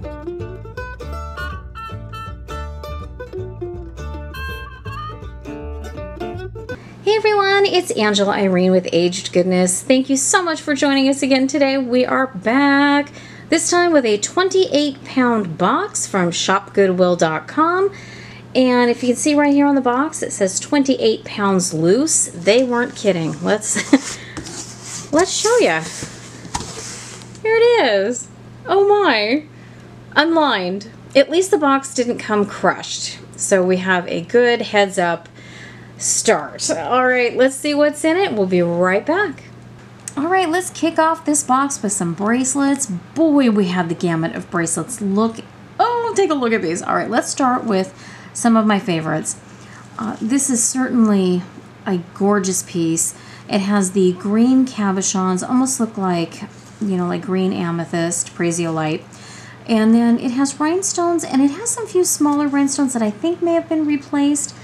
Hey everyone, it's Angela Irene with Aged Goodness. Thank you so much for joining us again today. We are back, this time with a 28 pound box from shopgoodwill.com. And if you can see right here on the box, it says 28 pounds loose. They weren't kidding. Let's let's show you. Here it is. Oh my. Unlined. At least the box didn't come crushed. So we have a good heads up start. All right, let's see what's in it. We'll be right back. All right, let's kick off this box with some bracelets. Boy, we have the gamut of bracelets. Look, oh, take a look at these. All right, let's start with some of my favorites. Uh, this is certainly a gorgeous piece. It has the green cabochons, almost look like, you know, like green amethyst, prasiolite. And then it has rhinestones, and it has some few smaller rhinestones that I think may have been replaced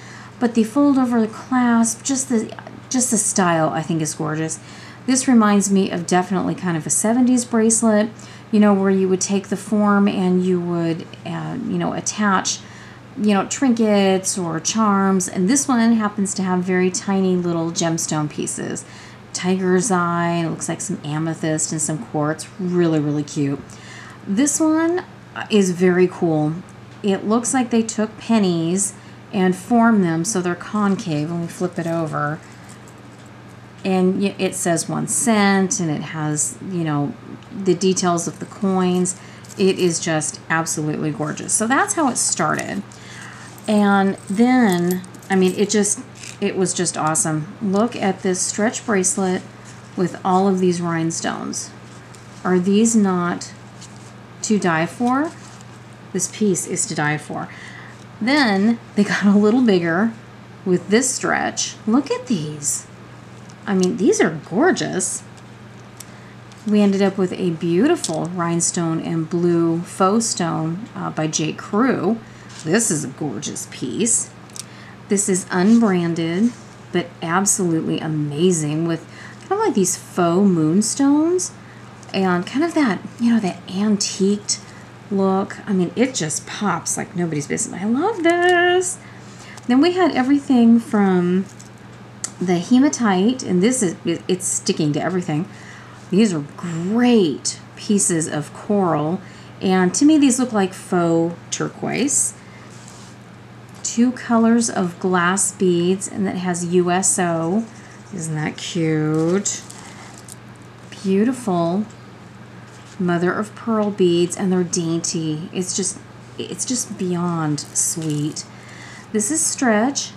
but the fold over the clasp, just the just the style I think is gorgeous. This reminds me of definitely kind of a 70s bracelet, you know, where you would take the form and you would, uh, you know, attach, you know, trinkets or charms. And this one happens to have very tiny little gemstone pieces. Tiger's eye, it looks like some amethyst and some quartz. Really, really cute. This one is very cool. It looks like they took pennies and formed them so they're concave. Let me flip it over. And it says one cent and it has, you know, the details of the coins. It is just absolutely gorgeous. So that's how it started. And then, I mean, it just, it was just awesome. Look at this stretch bracelet with all of these rhinestones. Are these not to die for? This piece is to die for. Then they got a little bigger with this stretch. Look at these. I mean, these are gorgeous. We ended up with a beautiful rhinestone and blue faux stone uh, by J. Crew. This is a gorgeous piece. This is unbranded, but absolutely amazing with kind of like these faux moonstones and kind of that, you know, that antiqued look. I mean, it just pops like nobody's business. I love this. Then we had everything from the hematite, and this is it's sticking to everything. These are great pieces of coral, and to me these look like faux turquoise. Two colors of glass beads, and that has USO. Isn't that cute? Beautiful mother of pearl beads and they're dainty. It's just it's just beyond sweet. This is stretch,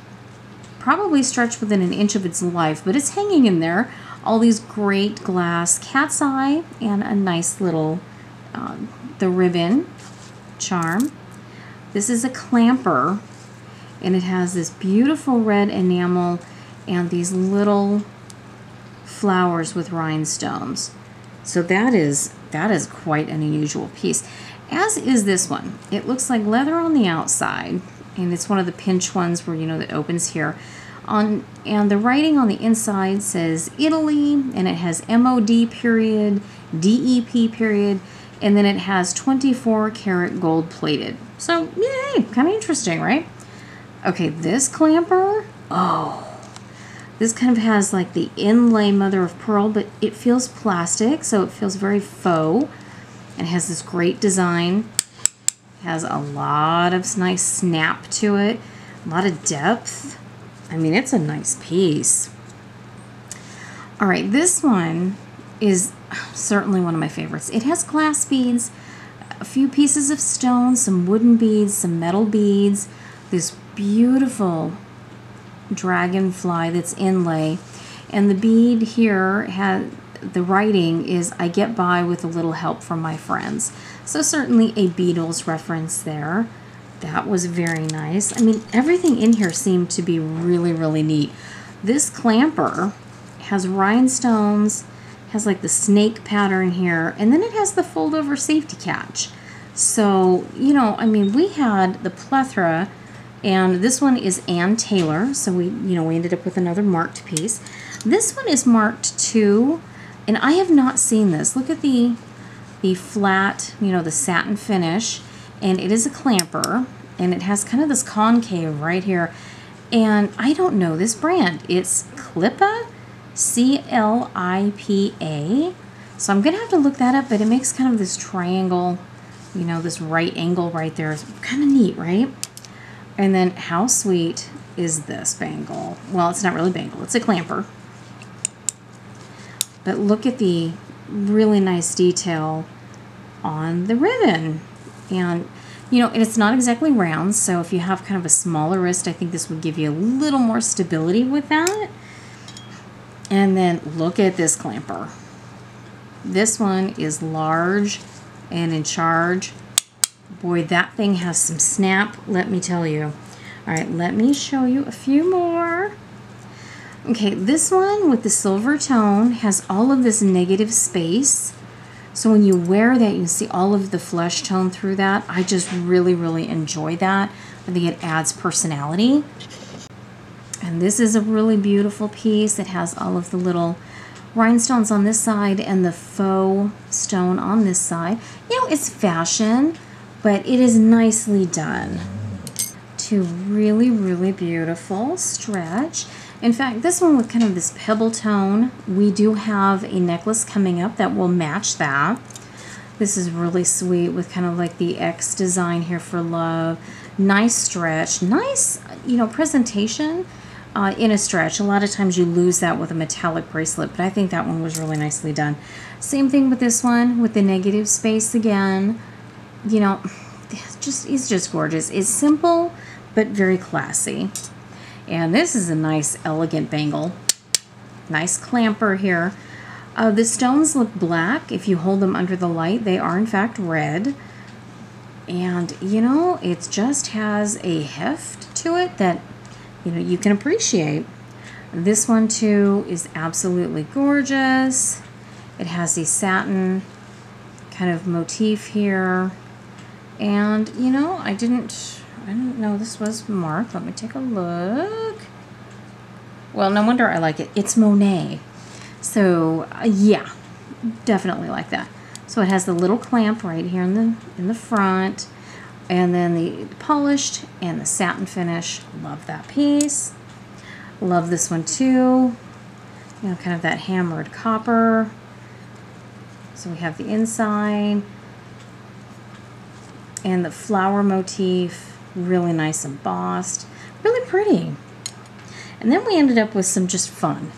probably stretched within an inch of its life, but it's hanging in there. All these great glass cat's eye and a nice little um, the ribbon charm. This is a clamper and it has this beautiful red enamel and these little flowers with rhinestones. So that is that is quite an unusual piece. As is this one. It looks like leather on the outside, and it's one of the pinch ones where, you know, that opens here. On And the writing on the inside says Italy, and it has MOD period, DEP period, and then it has 24 karat gold plated. So, yay, kind of interesting, right? Okay, this clamper, oh, this kind of has like the inlay mother of pearl, but it feels plastic, so it feels very faux. It has this great design. It has a lot of nice snap to it, a lot of depth. I mean, it's a nice piece. All right, this one is certainly one of my favorites. It has glass beads, a few pieces of stone, some wooden beads, some metal beads, this beautiful dragonfly that's inlay. And the bead here had the writing is I get by with a little help from my friends. So certainly a Beatles reference there. That was very nice. I mean, everything in here seemed to be really, really neat. This clamper has rhinestones, has like the snake pattern here, and then it has the fold over safety catch. So, you know, I mean, we had the plethora and this one is Ann Taylor, so we, you know, we ended up with another marked piece. This one is marked too, and I have not seen this. Look at the the flat, you know, the satin finish, and it is a clamper, and it has kind of this concave right here. And I don't know this brand. It's Clipa, C L I P A. So I'm gonna have to look that up, but it makes kind of this triangle, you know, this right angle right there. It's kind of neat, right? And then how sweet is this bangle? Well, it's not really bangle, it's a clamper. But look at the really nice detail on the ribbon. And, you know, and it's not exactly round, so if you have kind of a smaller wrist, I think this would give you a little more stability with that. And then look at this clamper. This one is large and in charge. Boy, that thing has some snap, let me tell you. All right, let me show you a few more. Okay, this one with the silver tone has all of this negative space. So when you wear that, you see all of the flesh tone through that. I just really, really enjoy that. I think it adds personality. And this is a really beautiful piece. It has all of the little rhinestones on this side and the faux stone on this side. You know, it's fashion, but it is nicely done. Two really, really beautiful stretch. In fact, this one with kind of this pebble tone, we do have a necklace coming up that will match that. This is really sweet with kind of like the X design here for love. Nice stretch, nice, you know, presentation uh, in a stretch. A lot of times you lose that with a metallic bracelet, but I think that one was really nicely done. Same thing with this one with the negative space again. You know, just it's just gorgeous. It's simple, but very classy. And this is a nice, elegant bangle. Nice clamper here. Uh, the stones look black. If you hold them under the light, they are in fact red. And, you know, it just has a heft to it that, you know, you can appreciate. This one, too, is absolutely gorgeous. It has a satin kind of motif here. And, you know, I didn't I didn't know this was Mark. Let me take a look. Well, no wonder I like it. It's Monet. So, uh, yeah, definitely like that. So it has the little clamp right here in the in the front, and then the polished and the satin finish. Love that piece. Love this one too. You know, kind of that hammered copper. So we have the inside and the flower motif really nice embossed, really pretty. And then we ended up with some just fun.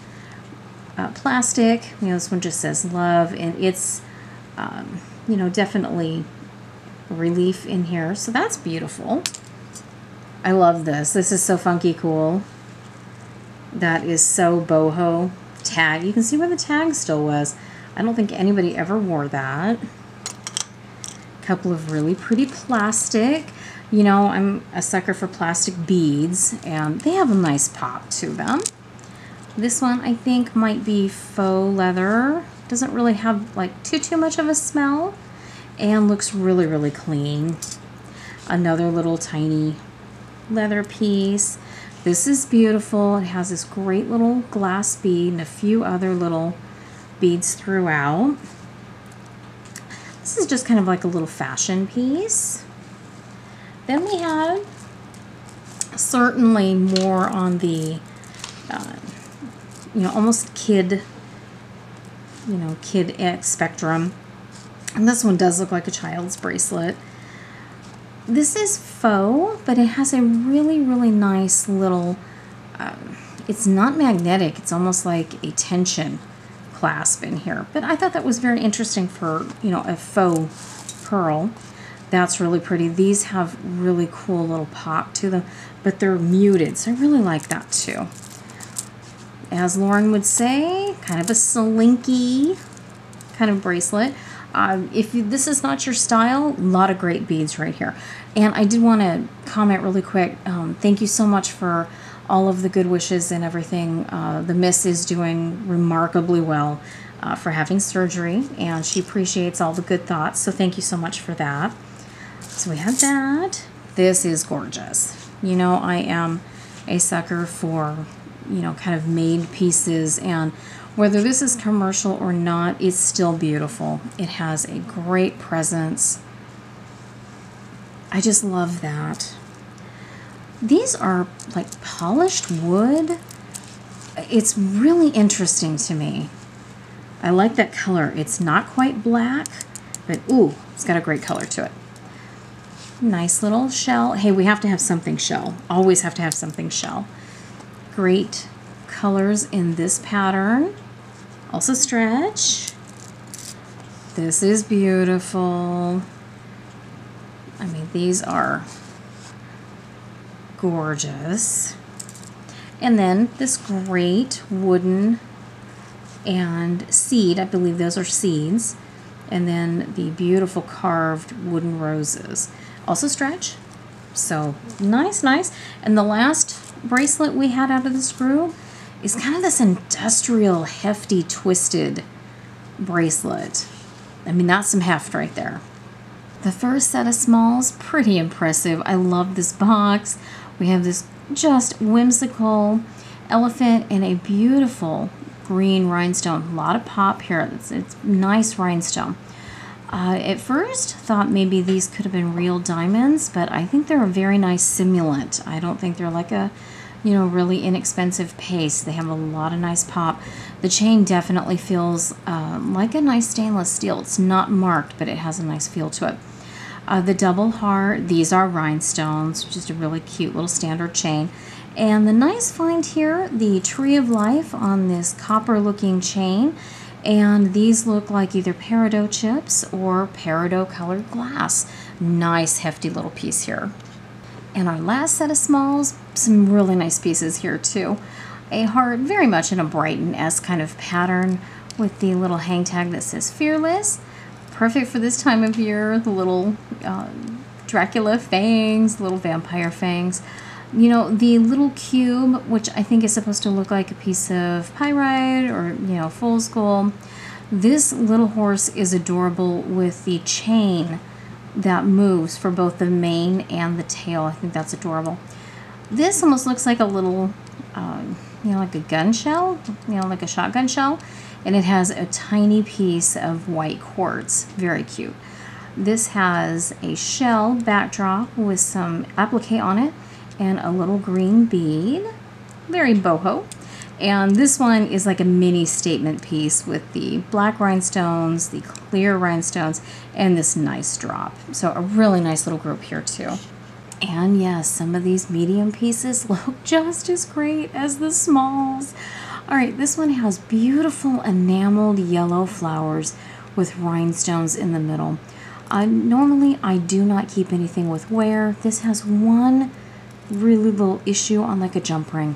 Uh, plastic, you know, this one just says love, and it's, um, you know, definitely relief in here. So that's beautiful. I love this. This is so funky cool. That is so boho. Tag. You can see where the tag still was. I don't think anybody ever wore that. Couple of really pretty plastic. You know, I'm a sucker for plastic beads, and they have a nice pop to them. This one, I think, might be faux leather. Doesn't really have, like, too, too much of a smell, and looks really, really clean. Another little tiny leather piece. This is beautiful. It has this great little glass bead and a few other little beads throughout. This is just kind of like a little fashion piece. Then we have certainly more on the, uh, you know, almost kid, you know, kid X spectrum. And this one does look like a child's bracelet. This is faux, but it has a really, really nice little, um, it's not magnetic. It's almost like a tension clasp in here. But I thought that was very interesting for, you know, a faux pearl. That's really pretty. These have really cool little pop to them, but they're muted, so I really like that too. As Lauren would say, kind of a slinky kind of bracelet. Uh, if you, this is not your style, a lot of great beads right here. And I did want to comment really quick. Um, thank you so much for all of the good wishes and everything. Uh, the Miss is doing remarkably well uh, for having surgery, and she appreciates all the good thoughts. So thank you so much for that. So we have that. This is gorgeous. You know, I am a sucker for, you know, kind of made pieces. And Whether this is commercial or not, it's still beautiful. It has a great presence. I just love that. These are like polished wood. It's really interesting to me. I like that color. It's not quite black, but ooh, it's got a great color to it. Nice little shell. Hey, we have to have something shell. Always have to have something shell. Great colors in this pattern. Also stretch. This is beautiful. I mean, these are gorgeous. And then this great wooden and seed, I believe those are seeds. And then the beautiful carved wooden roses. Also stretch. So nice, nice. And the last bracelet we had out of this group is kind of this industrial, hefty, twisted bracelet. I mean, that's some heft right there. The first set of smalls, pretty impressive. I love this box. We have this just whimsical elephant in a beautiful green rhinestone. A lot of pop here. It's, it's nice rhinestone. Uh, at first, thought maybe these could have been real diamonds, but I think they're a very nice simulant. I don't think they're like a, you know, really inexpensive paste. They have a lot of nice pop. The chain definitely feels uh, like a nice stainless steel. It's not marked, but it has a nice feel to it. Uh, the double heart, these are rhinestones, just a really cute little standard chain. And the nice find here, the tree of life on this copper looking chain. And these look like either peridot chips or peridot colored glass. Nice hefty little piece here. And our last set of smalls, some really nice pieces here too. A heart very much in a Brighton-esque kind of pattern with the little hang tag that says fearless perfect for this time of year. The little uh, Dracula fangs, little vampire fangs. You know, the little cube, which I think is supposed to look like a piece of pyrite or, you know, fool's gold. This little horse is adorable with the chain that moves for both the mane and the tail. I think that's adorable. This almost looks like a little, uh, you know, like a gun shell, you know, like a shotgun shell and it has a tiny piece of white quartz. Very cute. This has a shell backdrop with some applique on it and a little green bead. Very boho. And this one is like a mini statement piece with the black rhinestones, the clear rhinestones, and this nice drop. So a really nice little group here too. And yes, some of these medium pieces look just as great as the smalls. All right, this one has beautiful enameled yellow flowers with rhinestones in the middle. Uh, normally, I do not keep anything with wear. This has one really little issue on like a jump ring.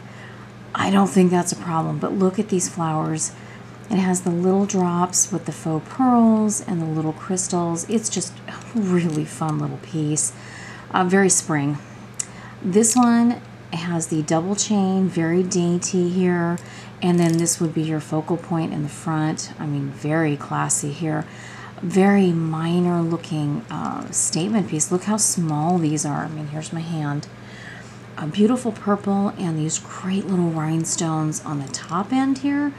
I don't think that's a problem, but look at these flowers. It has the little drops with the faux pearls and the little crystals. It's just a really fun little piece. Uh, very spring. This one has the double chain, very dainty here. And then this would be your focal point in the front. I mean, very classy here. Very minor looking uh, statement piece. Look how small these are. I mean, here's my hand. A beautiful purple and these great little rhinestones on the top end here.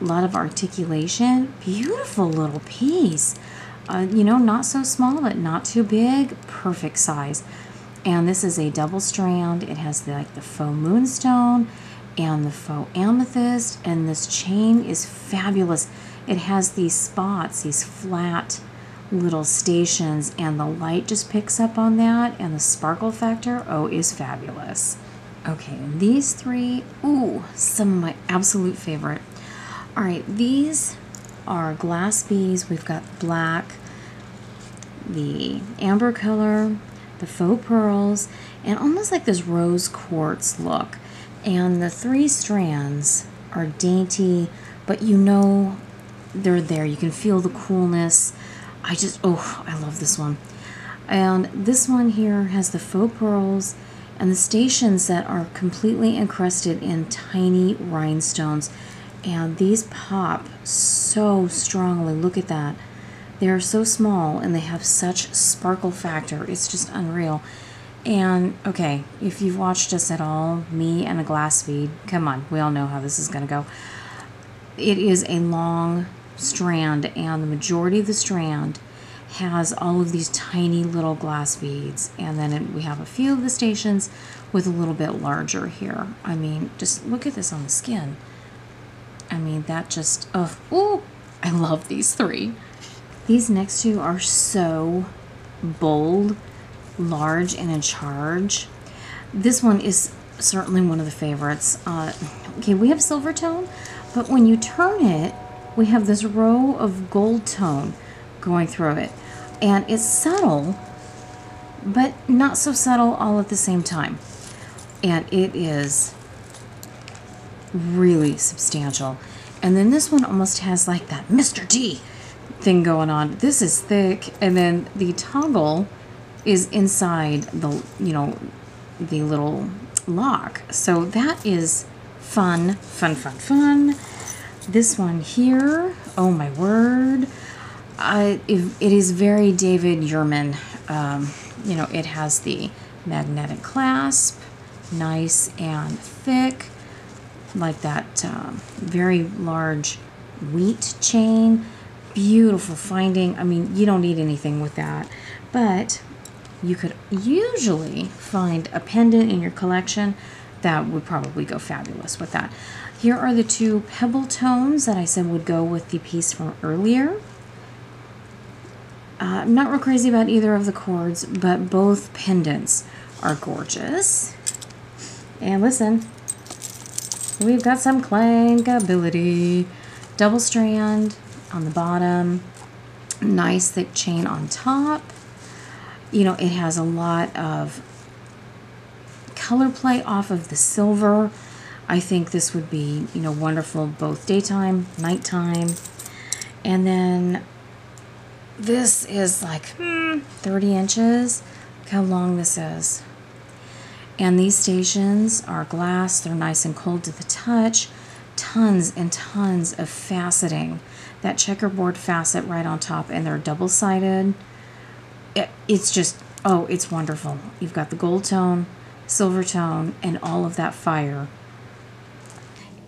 A lot of articulation. Beautiful little piece. Uh, you know, not so small, but not too big. Perfect size. And this is a double strand. It has the, like the faux moonstone and the faux amethyst and this chain is fabulous it has these spots these flat little stations and the light just picks up on that and the sparkle factor oh is fabulous okay these three ooh some of my absolute favorite all right these are glass bees we've got black the amber color the faux pearls and almost like this rose quartz look and the three strands are dainty, but you know they're there. You can feel the coolness. I just, oh, I love this one. And this one here has the faux pearls and the stations that are completely encrusted in tiny rhinestones. And these pop so strongly. Look at that. They are so small and they have such sparkle factor. It's just unreal. And okay, if you've watched us at all, me and a glass bead, come on, we all know how this is going to go. it is a long strand, and the majority of the strand has all of these tiny little glass beads. And then it, we have a few of the stations with a little bit larger here. I mean, just look at this on the skin. I mean, that just, oh, ooh, I love these three. These next two are so bold, large, and in charge. This one is certainly one of the favorites. Uh, okay, we have silver tone, but when you turn it, we have this row of gold tone going through it. And it's subtle, but not so subtle all at the same time. And it is really substantial. And then this one almost has like that Mr. T thing going on. This is thick, and then the toggle is inside the, you know, the little lock. So that is fun, fun, fun, fun. This one here, oh my word. It, is very David Yurman. Um, you know, it has the magnetic clasp, nice and thick, like that um, very large wheat chain. Beautiful finding. I mean, you don't need anything with that, but you could usually find a pendant in your collection that would probably go fabulous with that. Here are the two pebble tones that I said would go with the piece from earlier. Uh, I'm not real crazy about either of the cords, but both pendants are gorgeous. And listen, we've got some clankability. Double strand on the bottom, nice thick chain on top. You know, it has a lot of color play off of the silver. I think this would be, you know, wonderful both daytime, nighttime. And then this is like hmm, 30 inches. Look how long this is. And these stations are glass. They're nice and cold to the touch. Tons and tons of faceting. That checkerboard facet right on top, and they're double-sided. It, it's just, oh, it's wonderful. You've got the gold tone, silver tone, and all of that fire.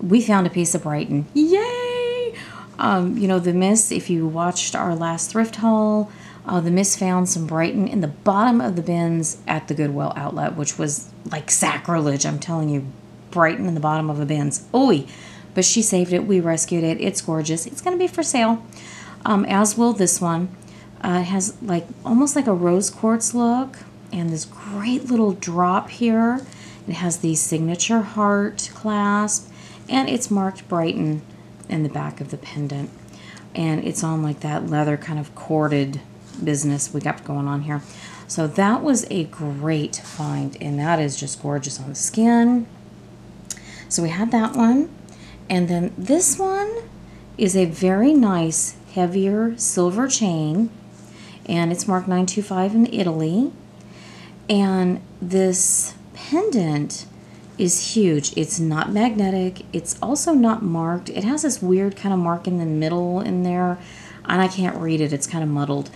We found a piece of Brighton. Yay! Um, you know, the Miss, if you watched our last thrift haul, uh, the Miss found some Brighton in the bottom of the bins at the Goodwill outlet, which was like sacrilege. I'm telling you, Brighton in the bottom of the bins. Oi! But she saved it. We rescued it. It's gorgeous. It's going to be for sale, um, as will this one. Uh, it has like almost like a rose quartz look and this great little drop here. It has the signature heart clasp and it's marked Brighton in the back of the pendant. And it's on like that leather kind of corded business we got going on here. So that was a great find and that is just gorgeous on the skin. So we had that one. And then this one is a very nice heavier silver chain and it's marked 925 in Italy. And this pendant is huge. It's not magnetic. It's also not marked. It has this weird kind of mark in the middle in there, and I can't read it. It's kind of muddled.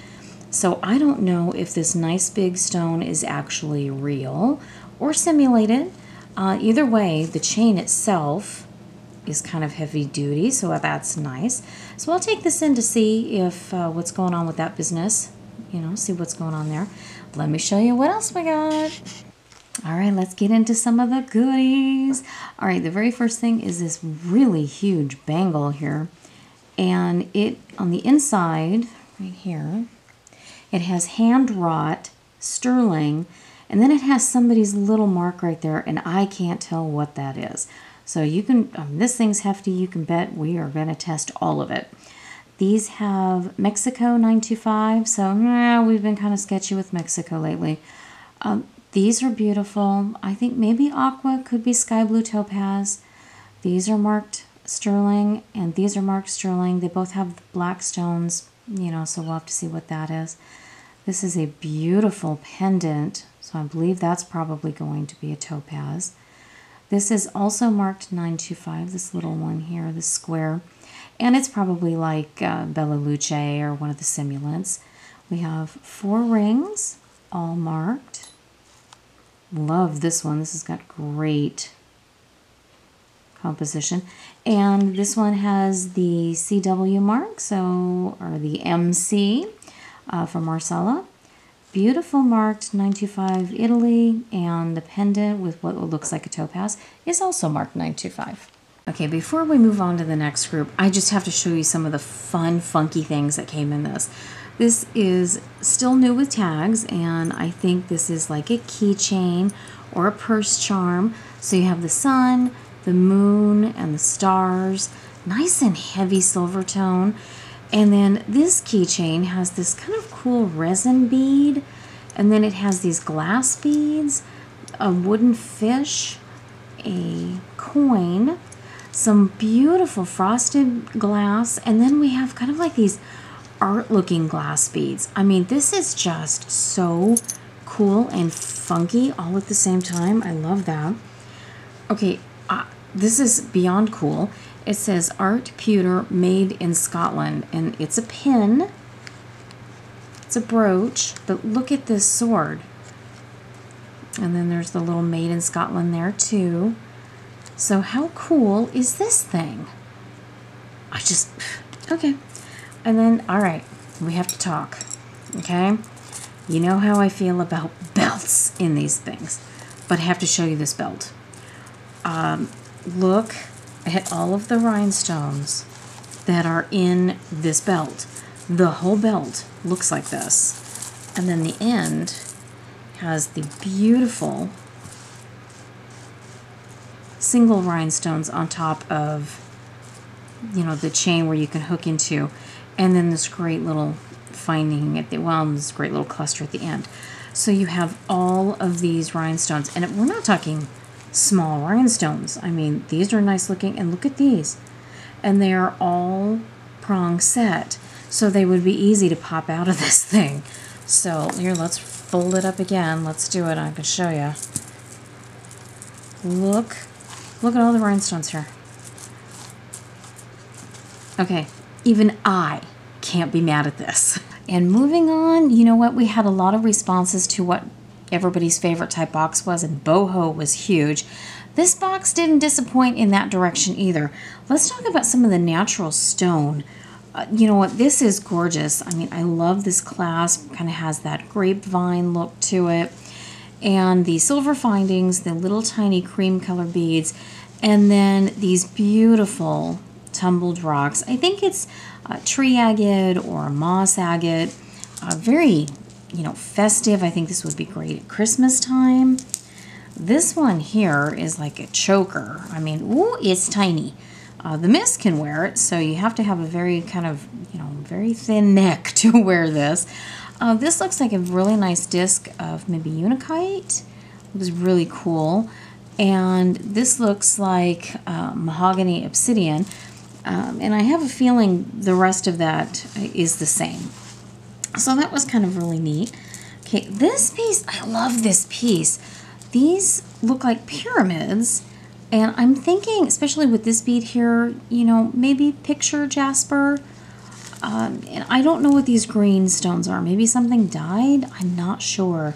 So I don't know if this nice big stone is actually real or simulated. Uh, either way, the chain itself is kind of heavy duty, so that's nice. So I'll take this in to see if uh, what's going on with that business. You know, see what's going on there. Let me show you what else we got. All right, let's get into some of the goodies. All right, the very first thing is this really huge bangle here. And it, on the inside, right here, it has hand wrought sterling, and then it has somebody's little mark right there, and I can't tell what that is. So you can, um, this thing's hefty, you can bet we are going to test all of it. These have Mexico 925, so yeah, we've been kind of sketchy with Mexico lately. Um, these are beautiful. I think maybe aqua could be sky blue topaz. These are marked sterling and these are marked sterling. They both have black stones, you know, so we'll have to see what that is. This is a beautiful pendant, so I believe that's probably going to be a topaz. This is also marked 925, this little one here, this square. And it's probably like uh, Bella Luce or one of the simulants. We have four rings, all marked. Love this one. This has got great composition. And this one has the CW mark, so, or the MC uh, for Marcella. Beautiful marked 925 Italy, and the pendant with what looks like a topaz is also marked 925. Okay, before we move on to the next group, I just have to show you some of the fun, funky things that came in this. This is still new with tags, and I think this is like a keychain or a purse charm. So you have the sun, the moon, and the stars. Nice and heavy silver tone. And then this keychain has this kind of cool resin bead. And then it has these glass beads, a wooden fish, a coin, some beautiful frosted glass, and then we have kind of like these art looking glass beads. I mean, this is just so cool and funky all at the same time. I love that. Okay, this is beyond cool. It says Art Pewter made in Scotland, and it's a pin. It's a brooch, but look at this sword. And then there's the little made in Scotland there too. So how cool is this thing? I just, okay. And then, all right, we have to talk, okay? You know how I feel about belts in these things, but I have to show you this belt. Um, look at all of the rhinestones that are in this belt. The whole belt looks like this. And then the end has the beautiful single rhinestones on top of, you know, the chain where you can hook into. And then this great little finding at the, well, this great little cluster at the end. So you have all of these rhinestones. And we're not talking small rhinestones. I mean, these are nice looking, and look at these. And they are all prong set, so they would be easy to pop out of this thing. So here, let's fold it up again. Let's do it. I can show you. Look, look at all the rhinestones here. Okay, even I can't be mad at this. And moving on, you know what? We had a lot of responses to what everybody's favorite type box was, and boho was huge. This box didn't disappoint in that direction either. Let's talk about some of the natural stone. Uh, you know what? This is gorgeous. I mean, I love this clasp. Kind of has that grapevine look to it. And the silver findings, the little tiny cream color beads, and then these beautiful tumbled rocks. I think it's a tree agate or moss agate. Uh, very you know, festive. I think this would be great at Christmas time. This one here is like a choker. I mean, ooh, it's tiny. Uh, the miss can wear it, so you have to have a very kind of, you know, very thin neck to wear this. Uh, this looks like a really nice disc of maybe unakite. It was really cool. And this looks like uh, mahogany obsidian. Um, and I have a feeling the rest of that is the same. So that was kind of really neat. Okay, this piece, I love this piece. These look like pyramids. And I'm thinking, especially with this bead here, you know, maybe picture jasper. Um, and I don't know what these green stones are. Maybe something dyed? I'm not sure.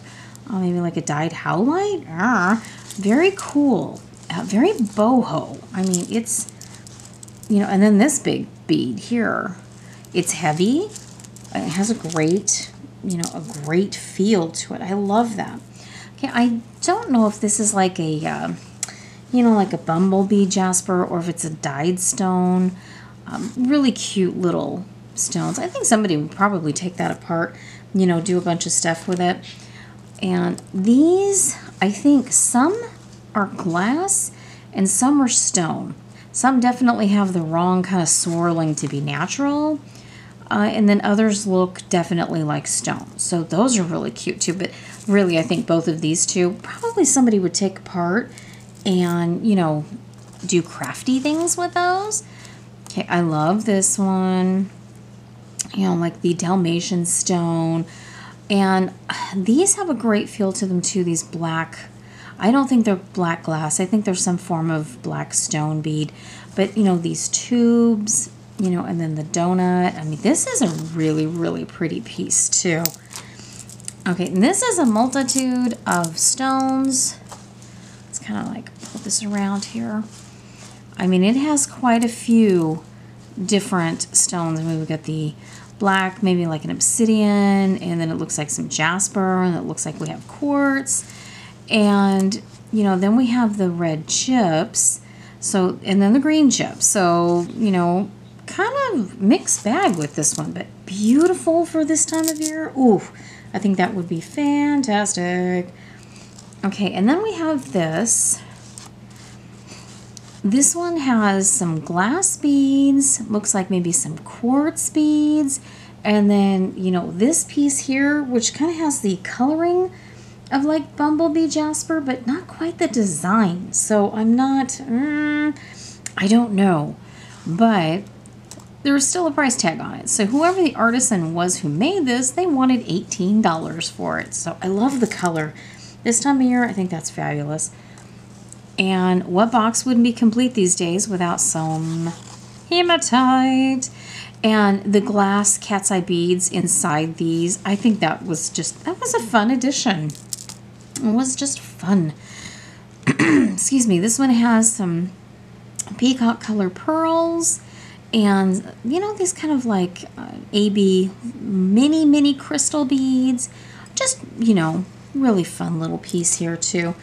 Uh, maybe like a dyed howlite? Ah, very cool. Uh, very boho. I mean, it's, you know, and then this big bead here. It's heavy. It has a great, you know, a great feel to it. I love that. Okay, I don't know if this is like a, uh, you know, like a bumblebee jasper or if it's a dyed stone. Um, really cute little stones. I think somebody would probably take that apart, you know, do a bunch of stuff with it. And these, I think some are glass and some are stone. Some definitely have the wrong kind of swirling to be natural uh, and then others look definitely like stone. So those are really cute too. But really, I think both of these two probably somebody would take apart and, you know, do crafty things with those. Okay, I love this one. You know, like the Dalmatian stone. And these have a great feel to them too, these black. I don't think they're black glass. I think there's some form of black stone bead. But, you know, these tubes you know, and then the donut. I mean, this is a really, really pretty piece too. Okay, and this is a multitude of stones. Let's kind of like put this around here. I mean, it has quite a few different stones. I mean, we've got the black, maybe like an obsidian, and then it looks like some jasper, and it looks like we have quartz. And, you know, then we have the red chips. So, and then the green chips. So, you know, kind of mixed bag with this one, but beautiful for this time of year. Ooh, I think that would be fantastic. Okay, and then we have this. This one has some glass beads, looks like maybe some quartz beads, and then, you know, this piece here, which kind of has the coloring of like bumblebee jasper, but not quite the design. So I'm not, mm, I don't know. But there was still a price tag on it. So whoever the artisan was who made this, they wanted $18 for it. So I love the color. This time of year, I think that's fabulous. And what box wouldn't be complete these days without some hematite? And the glass cat's eye beads inside these, I think that was just, that was a fun addition. It was just fun. Excuse me, this one has some peacock color pearls and you know these kind of like uh, AB mini mini crystal beads just you know really fun little piece here too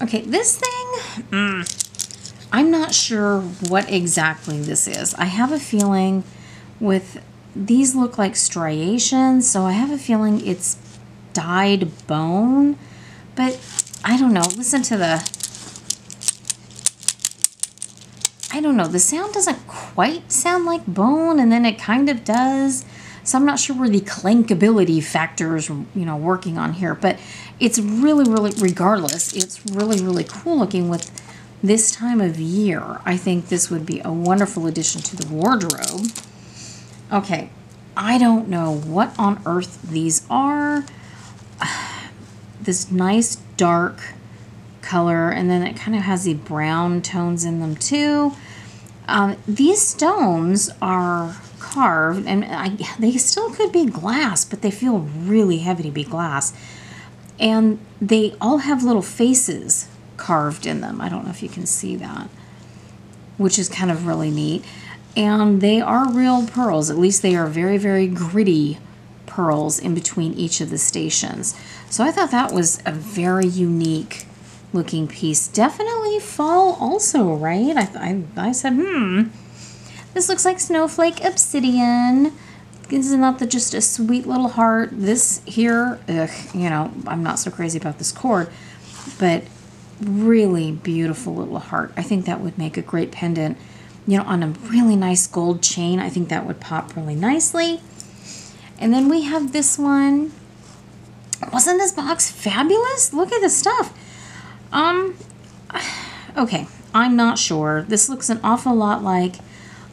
Okay, this thing, mm, I'm not sure what exactly this is. I have a feeling with these look like striations, so I have a feeling it's dyed bone, but I don't know. Listen to the, I don't know. The sound doesn't quite sound like bone, and then it kind of does. So I'm not sure where the clankability factor is, you know, working on here, but it's really, really, regardless, it's really, really cool looking with this time of year. I think this would be a wonderful addition to the wardrobe. Okay, I don't know what on earth these are. This nice dark color, and then it kind of has the brown tones in them too. Um, these stones are carved, and I, they still could be glass, but they feel really heavy to be glass. And they all have little faces carved in them. I don't know if you can see that, which is kind of really neat. And they are real pearls, at least they are very, very gritty pearls in between each of the stations. So I thought that was a very unique looking piece. Definitely fall also, right? I, I, I said, hmm, this looks like Snowflake Obsidian. Is not the, just a sweet little heart. This here, ugh, you know, I'm not so crazy about this cord, but really beautiful little heart. I think that would make a great pendant, you know, on a really nice gold chain. I think that would pop really nicely. And then we have this one. Wasn't this box fabulous? Look at the stuff. Um, okay, I'm not sure. This looks an awful lot like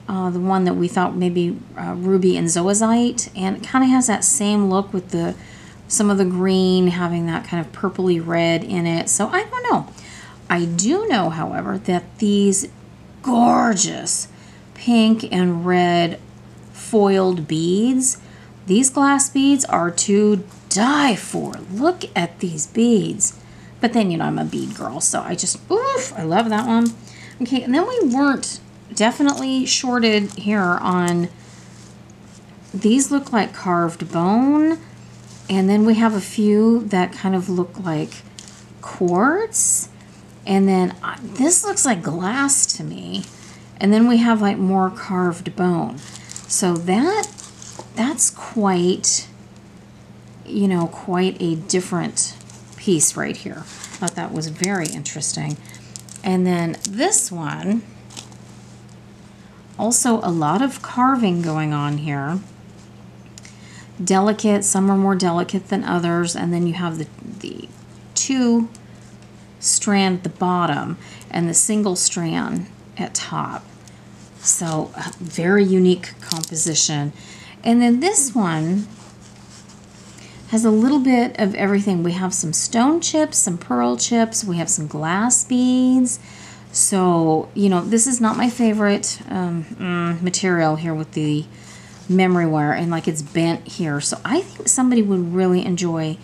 uh, the one that we thought maybe uh, ruby and zoisite, and it kind of has that same look with the some of the green having that kind of purpley red in it. So I don't know. I do know, however, that these gorgeous pink and red foiled beads, these glass beads are to die for. Look at these beads. But then, you know, I'm a bead girl, so I just, oof, I love that one. Okay, and then we weren't definitely shorted here on these look like carved bone and then we have a few that kind of look like quartz and then uh, this looks like glass to me and then we have like more carved bone so that that's quite you know quite a different piece right here thought that was very interesting and then this one also, a lot of carving going on here. Delicate, some are more delicate than others, and then you have the, the two strand at the bottom and the single strand at top. So, very unique composition. And then this one has a little bit of everything. We have some stone chips, some pearl chips, we have some glass beads, so, you know, this is not my favorite um, mm, material here with the memory wire and like it's bent here. So I think somebody would really enjoy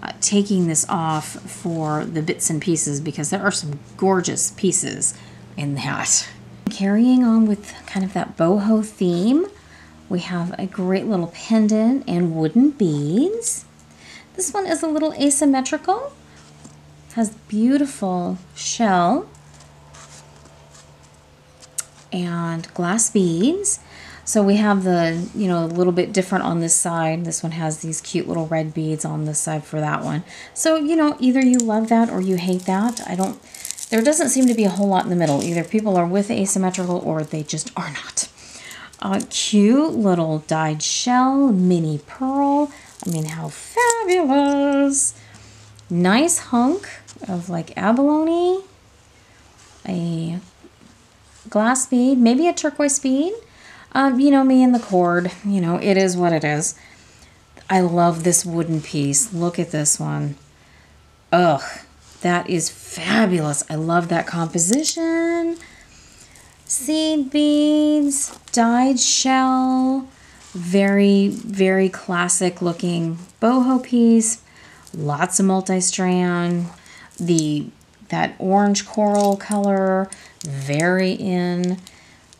uh, taking this off for the bits and pieces because there are some gorgeous pieces in that. Carrying on with kind of that boho theme, we have a great little pendant and wooden beads. This one is a little asymmetrical, has beautiful shell and glass beads. So we have the, you know, a little bit different on this side. This one has these cute little red beads on this side for that one. So, you know, either you love that or you hate that. I don't, there doesn't seem to be a whole lot in the middle. Either people are with asymmetrical or they just are not. A cute little dyed shell, mini pearl. I mean, how fabulous. Nice hunk of like abalone. A glass bead, maybe a turquoise bead. Um, you know, me and the cord, you know, it is what it is. I love this wooden piece. Look at this one. Ugh, that is fabulous. I love that composition. Seed beads, dyed shell, very, very classic looking boho piece. Lots of multi-strand. The that orange coral color, very in.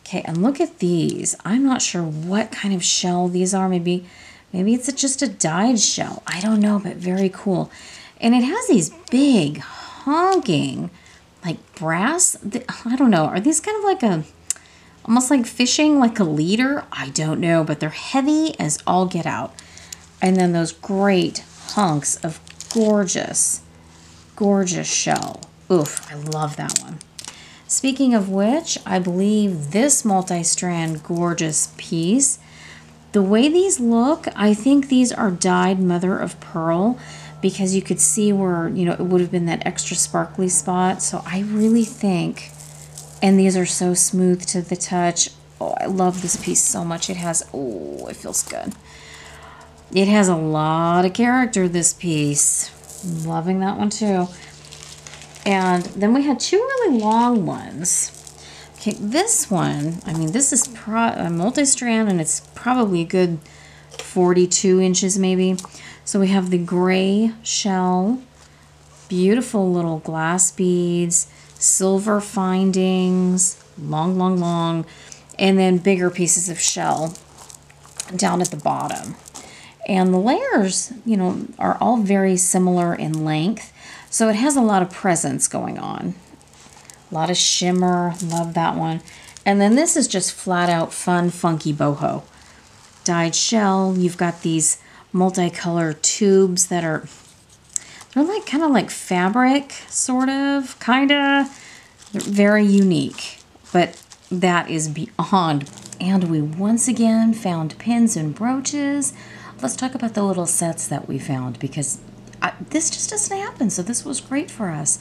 Okay, and look at these. I'm not sure what kind of shell these are. Maybe maybe it's just a dyed shell. I don't know, but very cool. And it has these big honking like brass. I don't know. Are these kind of like a almost like fishing like a leader? I don't know, but they're heavy as all get out. And then those great hunks of gorgeous gorgeous shell. Oof, I love that one. Speaking of which, I believe this multi-strand gorgeous piece, the way these look, I think these are dyed mother of pearl because you could see where, you know, it would have been that extra sparkly spot. So I really think, and these are so smooth to the touch. Oh, I love this piece so much. It has, oh, it feels good. It has a lot of character, this piece. loving that one too. And then we had two really long ones. Okay, this one, I mean, this is pro a multi-strand and it's probably a good 42 inches maybe. So we have the gray shell, beautiful little glass beads, silver findings, long, long, long, and then bigger pieces of shell down at the bottom. And the layers, you know, are all very similar in length. So it has a lot of presence going on. A lot of shimmer. Love that one. And then this is just flat out fun, funky boho. Dyed shell. You've got these multicolor tubes that are, they're like kind of like fabric, sort of, kind of. Very unique. But that is beyond. And we once again found pins and brooches. Let's talk about the little sets that we found because I, this just doesn't happen. So this was great for us.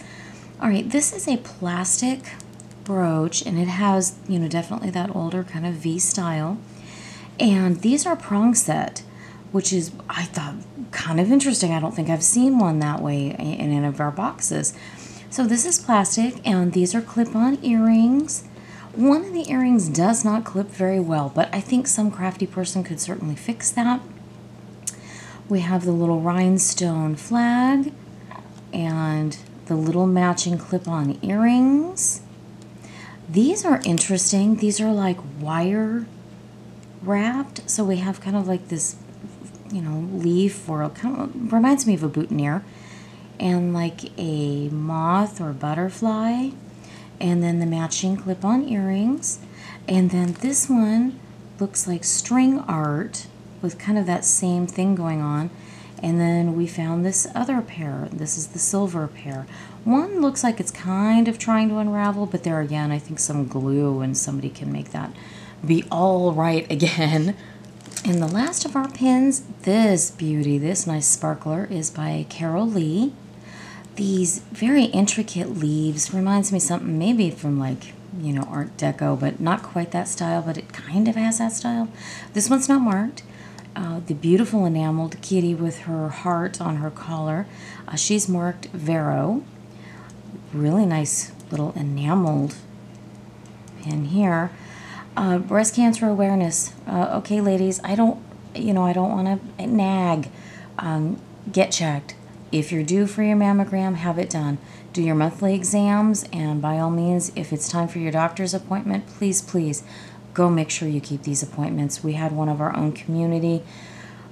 All right, this is a plastic brooch and it has, you know, definitely that older kind of V style. And these are prong set, which is, I thought, kind of interesting. I don't think I've seen one that way in any of our boxes. So this is plastic and these are clip-on earrings. One of the earrings does not clip very well, but I think some crafty person could certainly fix that. We have the little rhinestone flag and the little matching clip-on earrings. These are interesting. These are like wire wrapped. So we have kind of like this, you know, leaf or kind of reminds me of a boutonniere and like a moth or butterfly and then the matching clip-on earrings. And then this one looks like string art with kind of that same thing going on. And then we found this other pair. This is the silver pair. One looks like it's kind of trying to unravel, but there again, I think some glue and somebody can make that be all right again. And the last of our pins, this beauty, this nice sparkler, is by Carolee. These very intricate leaves reminds me something maybe from like, you know, Art Deco, but not quite that style, but it kind of has that style. This one's not marked uh, the beautiful enameled kitty with her heart on her collar. Uh, she's marked Vero. Really nice little enameled pin here. Uh, breast cancer awareness. Uh, okay, ladies, I don't, you know, I don't want to nag. Um, get checked. if you're due for your mammogram, have it done. Do your monthly exams, and by all means, if it's time for your doctor's appointment, please, please go make sure you keep these appointments. We had one of our own community,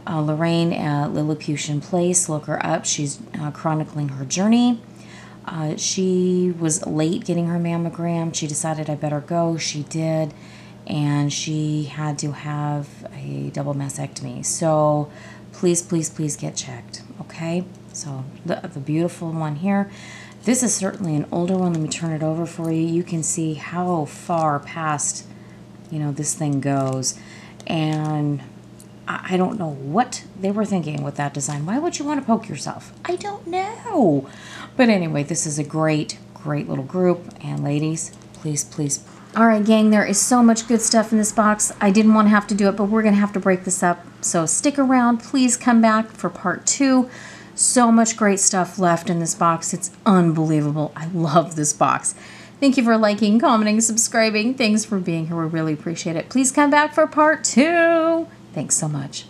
uh, Lorraine at Lilliputian Place. Look her up. She's uh, chronicling her journey. Uh, she was late getting her mammogram. She decided I better go. She did, and she had to have a double mastectomy. So please, please, please get checked. Okay. So the, the beautiful one here. This is certainly an older one. Let me turn it over for you. You can see how far past, you know, this thing goes. And I don't know what they were thinking with that design. Why would you want to poke yourself? I don't know. But anyway, this is a great, great little group. And ladies, please, please. All right, gang, there is so much good stuff in this box. I didn't want to have to do it, but we're going to have to break this up. So stick around. Please come back for part two. So much great stuff left in this box. It's unbelievable. I love this box. Thank you for liking, commenting, subscribing. Thanks for being here. We really appreciate it. Please come back for part two. Thanks so much.